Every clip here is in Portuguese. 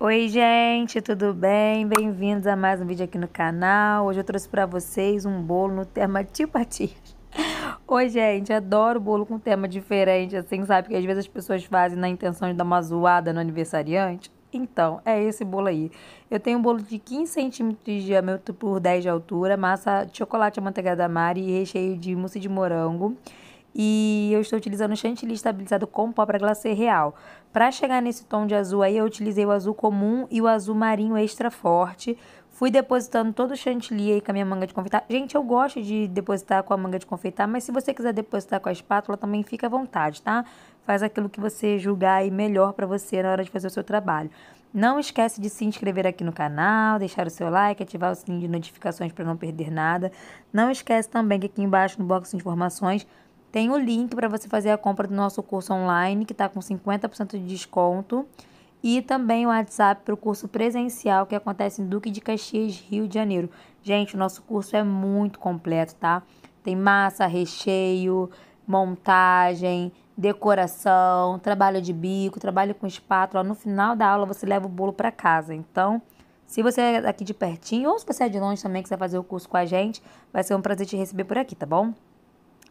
Oi, gente, tudo bem? Bem-vindos a mais um vídeo aqui no canal. Hoje eu trouxe para vocês um bolo no tema tipatias. Oi, gente, adoro bolo com tema diferente, assim, sabe? Que às vezes as pessoas fazem na intenção de dar uma zoada no aniversariante. Então, é esse bolo aí. Eu tenho um bolo de 15 centímetros de diâmetro por 10 de altura, massa de chocolate amanteigada mari e recheio de mousse de morango. E eu estou utilizando chantilly estabilizado com pó para glacê real. Para chegar nesse tom de azul aí, eu utilizei o azul comum e o azul marinho extra forte. Fui depositando todo o chantilly aí com a minha manga de confeitar. Gente, eu gosto de depositar com a manga de confeitar, mas se você quiser depositar com a espátula, também fica à vontade, tá? Faz aquilo que você julgar aí melhor para você na hora de fazer o seu trabalho. Não esquece de se inscrever aqui no canal, deixar o seu like, ativar o sininho de notificações para não perder nada. Não esquece também que aqui embaixo no box de informações tem o link para você fazer a compra do nosso curso online, que está com 50% de desconto. E também o WhatsApp para o curso presencial que acontece em Duque de Caxias, Rio de Janeiro. Gente, o nosso curso é muito completo, tá? Tem massa, recheio, montagem, decoração, trabalho de bico, trabalho com espátula. No final da aula você leva o bolo para casa. Então, se você é daqui de pertinho ou se você é de longe também quiser fazer o curso com a gente, vai ser um prazer te receber por aqui, tá bom?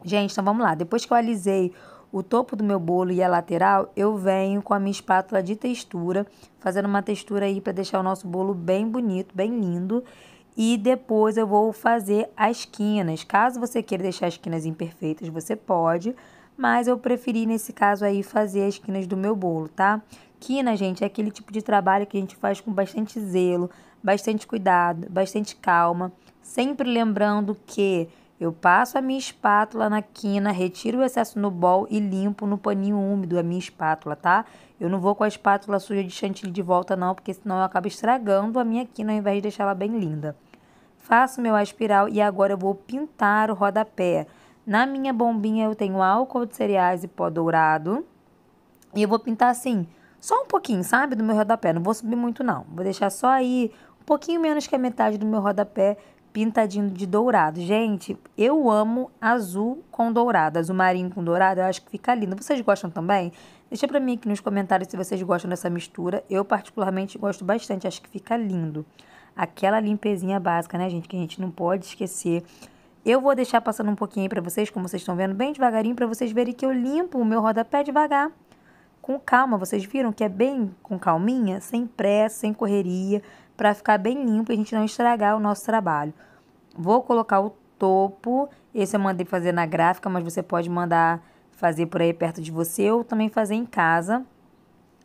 Gente, então vamos lá. Depois que eu alisei o topo do meu bolo e a lateral, eu venho com a minha espátula de textura, fazendo uma textura aí para deixar o nosso bolo bem bonito, bem lindo. E depois eu vou fazer as quinas. Caso você queira deixar as quinas imperfeitas, você pode, mas eu preferi nesse caso aí fazer as quinas do meu bolo, tá? Quina, gente, é aquele tipo de trabalho que a gente faz com bastante zelo, bastante cuidado, bastante calma, sempre lembrando que eu passo a minha espátula na quina, retiro o excesso no bol e limpo no paninho úmido a minha espátula, tá? Eu não vou com a espátula suja de chantilly de volta não, porque senão eu acabo estragando a minha quina ao invés de deixar ela bem linda. Faço meu aspiral e agora eu vou pintar o rodapé. Na minha bombinha eu tenho álcool de cereais e pó dourado. E eu vou pintar assim, só um pouquinho, sabe, do meu rodapé. Não vou subir muito não. Vou deixar só aí um pouquinho menos que a metade do meu rodapé pintadinho de dourado. Gente, eu amo azul com dourado, azul marinho com dourado, eu acho que fica lindo. Vocês gostam também? Deixa pra mim aqui nos comentários se vocês gostam dessa mistura. Eu particularmente gosto bastante, acho que fica lindo. Aquela limpezinha básica, né, gente, que a gente não pode esquecer. Eu vou deixar passando um pouquinho aí pra vocês, como vocês estão vendo, bem devagarinho, para vocês verem que eu limpo o meu rodapé devagar. Com calma, vocês viram que é bem com calminha, sem pressa, sem correria, para ficar bem limpo e a gente não estragar o nosso trabalho. Vou colocar o topo, esse eu mandei fazer na gráfica, mas você pode mandar fazer por aí perto de você ou também fazer em casa.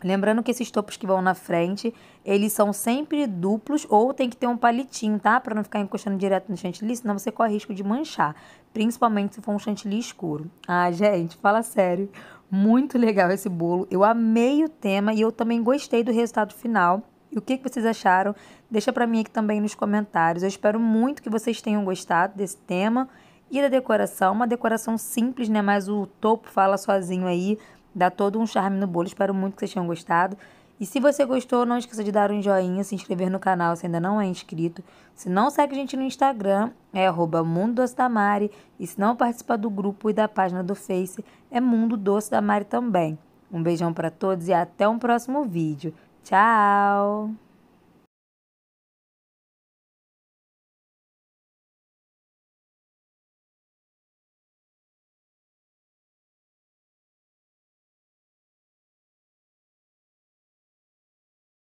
Lembrando que esses topos que vão na frente, eles são sempre duplos ou tem que ter um palitinho, tá? Para não ficar encostando direto no chantilly, senão você corre risco de manchar. Principalmente se for um chantilly escuro. Ah, gente, fala sério. Muito legal esse bolo. Eu amei o tema e eu também gostei do resultado final. E o que, que vocês acharam? Deixa para mim aqui também nos comentários. Eu espero muito que vocês tenham gostado desse tema e da decoração. Uma decoração simples, né? Mas o topo fala sozinho aí, dá todo um charme no bolo. Espero muito que vocês tenham gostado. E se você gostou, não esqueça de dar um joinha, se inscrever no canal se ainda não é inscrito. Se não segue a gente no Instagram, é arroba Mundo Doce da Mari. E se não participa do grupo e da página do Face, é Mundo Doce da Mari também. Um beijão para todos e até um próximo vídeo. Tchau!